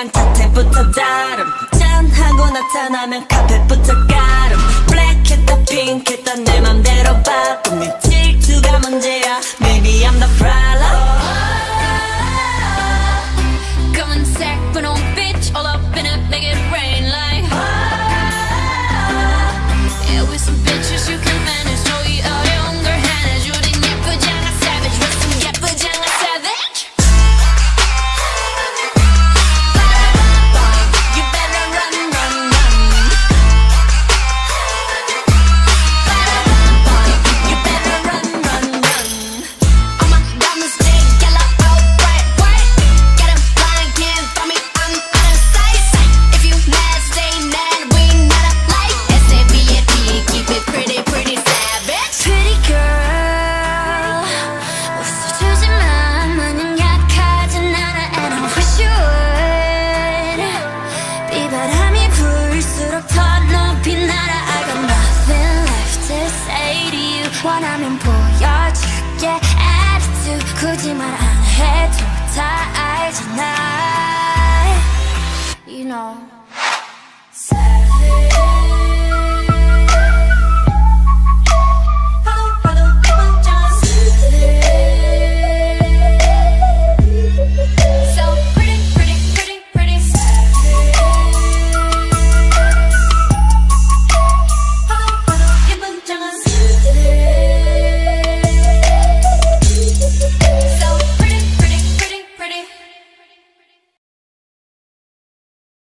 만 자태부터 다름. 짠하고 나타나면 카펫부터 가름. 블랙했다 핑크했다 내 맘대로 바꿈 네 질투가 문제야. Maybe I'm the problem tonight. You know.